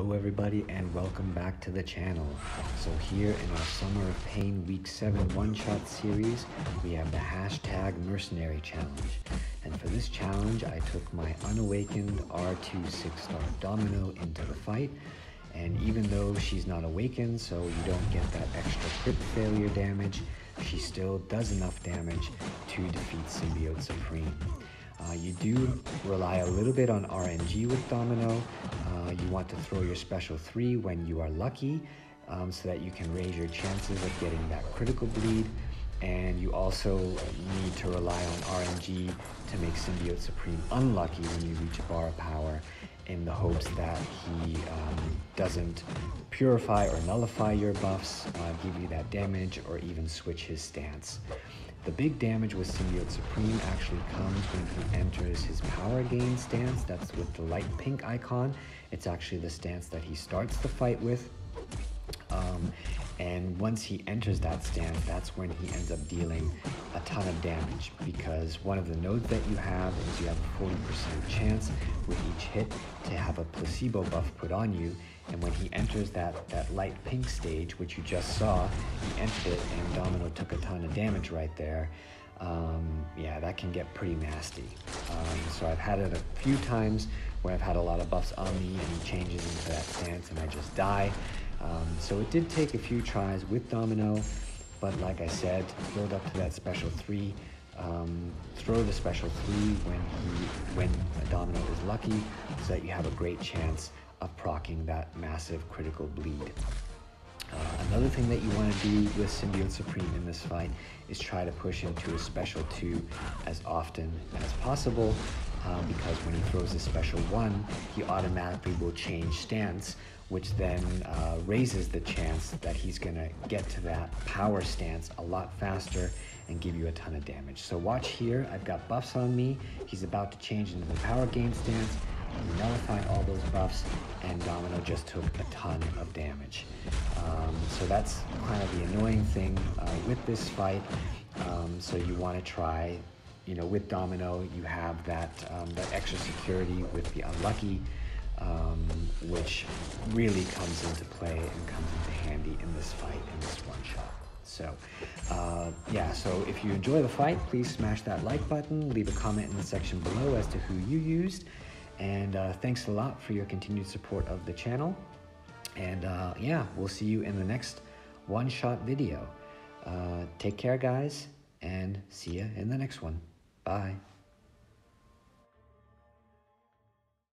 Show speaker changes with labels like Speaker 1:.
Speaker 1: Hello everybody and welcome back to the channel. So here in our Summer of Pain Week 7 one-shot series, we have the hashtag Mercenary Challenge. And for this challenge, I took my unawakened R2 6-star Domino into the fight. And even though she's not awakened, so you don't get that extra crit failure damage, she still does enough damage to defeat Symbiote Supreme. Uh, you do rely a little bit on RNG with Domino. Uh, you want to throw your special 3 when you are lucky um, so that you can raise your chances of getting that critical bleed. And you also need to rely on RNG to make Symbiote Supreme unlucky when you reach a bar of power in the hopes that he um, doesn't purify or nullify your buffs, uh, give you that damage, or even switch his stance. The big damage with Symbiote Supreme actually comes when he enters his power gain stance. That's with the light pink icon. It's actually the stance that he starts the fight with. Um, and once he enters that stance, that's when he ends up dealing a ton of damage because one of the nodes that you have is you have a 40% chance with each hit to have a placebo buff put on you. And when he enters that, that light pink stage, which you just saw, he entered it and Domino took a ton of damage right there. Um, yeah, that can get pretty nasty. Um, so I've had it a few times where I've had a lot of buffs on me and he changes into that stance and I just die. Um, so it did take a few tries with Domino, but like I said, build up to that special three. Um, throw the special three when he when a Domino is lucky, so that you have a great chance of proccing that massive critical bleed. Uh, another thing that you want to do with Symbiote Supreme in this fight is try to push into a special 2 as often as possible uh, because when he throws a special 1, he automatically will change stance which then uh, raises the chance that he's going to get to that power stance a lot faster and give you a ton of damage. So watch here, I've got buffs on me. He's about to change into the power gain stance. He nullified all those buffs, and Domino just took a ton of damage. Um, so that's kind of the annoying thing uh, with this fight. Um, so you want to try, you know, with Domino, you have that, um, that extra security with the unlucky um, which really comes into play and comes into handy in this fight, in this one shot. So, uh, so if you enjoy the fight, please smash that like button, leave a comment in the section below as to who you used, and uh, thanks a lot for your continued support of the channel. And uh, yeah, we'll see you in the next one-shot video. Uh, take care, guys, and see you in the next one. Bye.